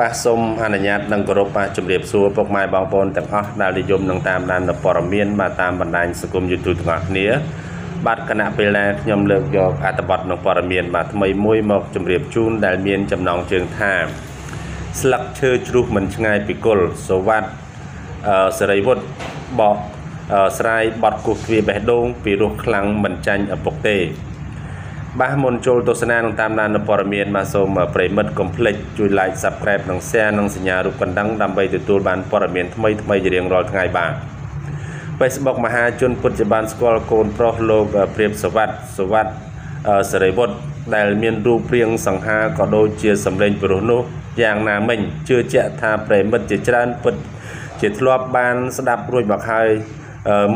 បាទសូមអនុញ្ញាតនិងគោរពបាទជម្រាបសួរពុកម៉ែបងប្អូនទាំងអស់ដែលនិយមនឹងតាមដាននៅព័ត៌មានបាទតាមបណ្ដាញសង្គម YouTube ទាំងអស់គ្នាបាទគណៈពេលដែលខ្ញុំលើកយកអត្ថបទនៅព័ត៌មានបាទថ្មីមួយមកជម្រាបជូនដែលមានចំណងជើងថាស្លឹកឈើជ្រុះមិនឆ្ងាយពីគល់សវត្តអឺសេរីវុឌ្ឍបកស្រាយបត់គោះទ្វារបេះដូងពីរោះខ្លាំងមិនចាញ់ឪពុកទេ បាទមុនចូលទស្សនានឹងតាមដាននៅព័ត៌មានបាទសូមប្រិមិត្តកុំភ្លេចជួយ like Subscribe និង Share និងសញ្ញារូបកណ្ដឹងដើម្បីទទួលបានព័ត៌មានថ្មីថ្មីជារៀងរាល់ថ្ងៃបាទ Facebook មហាជនពុទ្ធជាបានស្គាល់កូនប្រុសលោកព្រាបសវັດសវັດសេរីវុឌ្ឍដែលមានរូបរាងសង្ហាក៏ដូចជាសម្លេងព្រោះនោះយ៉ាងណាមិញជឿជាក់ថាប្រិមិត្តជាច្រើនពិតជាធ្លាប់បានស្ដាប់រួចមកហើយ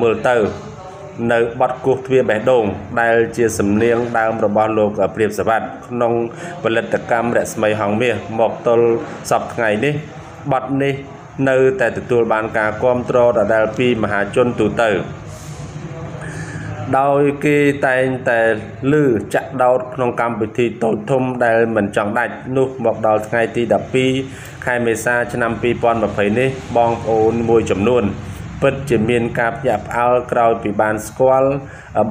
មើលទៅ នៅបត់គោះទ្វារបេះដូងដែលជាសំនៀងដើមរបស់លោកព្រាបសវັດក្នុងផលិតកម្មរស្មីហងមាសមកទល់សពថ្ងៃនេះបត់នេះនៅតែទទួលបានការគ្រប់គ្រងដដែលពីមហាជនទូទៅដោយគេតែងតែលឺចាក់ដោតក្នុងកម្មវិធីតូចធំដែលមិនចង់ដាច់នោះមកដល់ថ្ងៃទី12ខែមេសាឆ្នាំ2020នេះបងប្អូនមួយចំនួន ពិតជាមានការភ្ញាក់ផ្អើលក្រោយពីបានស្គាល់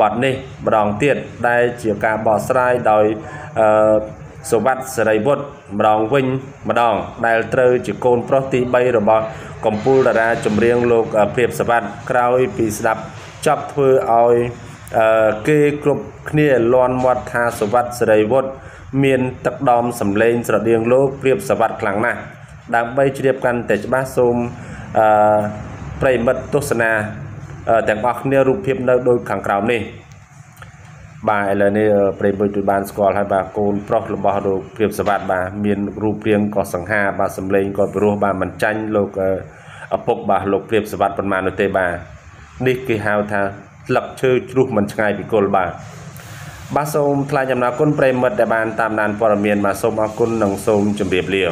បទនេះម្ដងទៀតដែលជាការបកស្រាយដោយអឺសុវត្ថិសេរីវុឌ្ឍម្ដងវិញម្ដង ដែលត្រូវជាកូនប្រុសទី3របស់កំពូលតារាចម្រៀងលោកព្រាបសវត្ថិក្រោយពីស្ដាប់ចប់ធ្វើឲ្យគេគ្រប់គ្នាលន់មាត់ថាសុវត្ថិសេរីវុឌ្ឍមានទឹកដមសម្លេងស្រដៀងលោកព្រាបសវត្ថិខ្លាំងណាស់ដើម្បីជ្រាបកាន់តែច្បាស់សូមអឺ ប្រិមិត្តទស្សនាទាំងអស់គ្នារូបភាពនៅដូចខាងក្រោមនេះបាទឥឡូវនេះប្រិមិត្តទូបានស្គាល់ហើយបាទកូនប្រុសរបស់លោកព្រាបសវត្ថបាទមានរូបរាងក៏សង្ហាបាទសម្លេងក៏ព្រោះបាទមិនចាញ់លោកឪពុកបាទលោកព្រាបសវត្ថប៉ុន្មាននោះទេបាទនេះគេហៅថាស្លឹកឈើជ្រុះមិនឆ្ងាយពីគល់បាទបាទសូមថ្លែងអំណរគុណប្រិមិត្តដែលបានតាមដានព័ត៌មានបាទសូមអរគុណនិងសូមជម្រាបលា